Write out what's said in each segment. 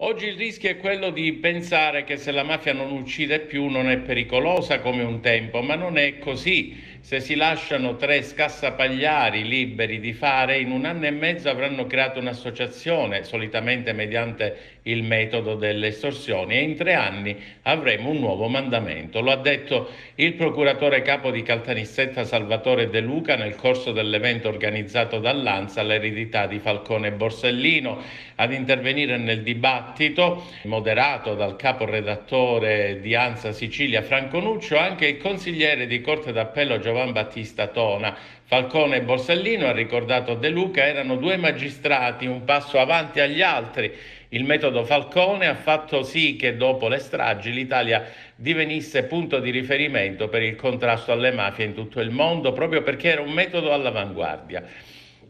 Oggi il rischio è quello di pensare che se la mafia non uccide più non è pericolosa come un tempo, ma non è così. Se si lasciano tre scassapagliari liberi di fare, in un anno e mezzo avranno creato un'associazione, solitamente mediante il metodo delle estorsioni, e in tre anni avremo un nuovo mandamento. Lo ha detto il procuratore capo di Caltanissetta Salvatore De Luca nel corso dell'evento organizzato dall'ANSA l'eredità di Falcone Borsellino. Ad intervenire nel dibattito, moderato dal caporedattore di ANSA Sicilia Franco Nuccio, anche il consigliere di Corte d'Appello Giovan Battista Tona. Falcone e Borsellino, ha ricordato De Luca, erano due magistrati, un passo avanti agli altri. Il metodo Falcone ha fatto sì che dopo le stragi l'Italia divenisse punto di riferimento per il contrasto alle mafie in tutto il mondo, proprio perché era un metodo all'avanguardia.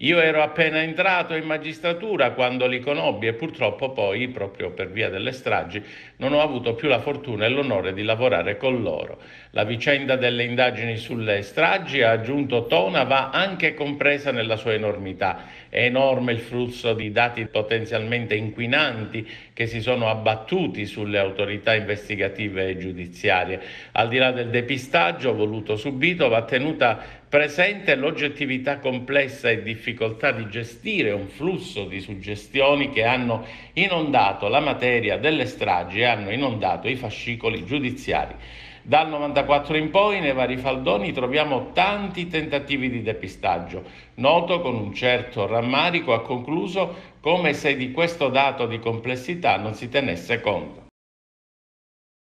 Io ero appena entrato in magistratura quando li conobbi e purtroppo poi, proprio per via delle stragi, non ho avuto più la fortuna e l'onore di lavorare con loro. La vicenda delle indagini sulle stragi, ha aggiunto Tona, va anche compresa nella sua enormità. È enorme il flusso di dati potenzialmente inquinanti che si sono abbattuti sulle autorità investigative e giudiziarie. Al di là del depistaggio voluto subito, va tenuta presente l'oggettività complessa e difficoltà di gestire un flusso di suggestioni che hanno inondato la materia delle stragi e hanno inondato i fascicoli giudiziari. Dal 94 in poi nei vari faldoni troviamo tanti tentativi di depistaggio. Noto con un certo rammarico ha concluso come se di questo dato di complessità non si tenesse conto.